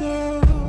so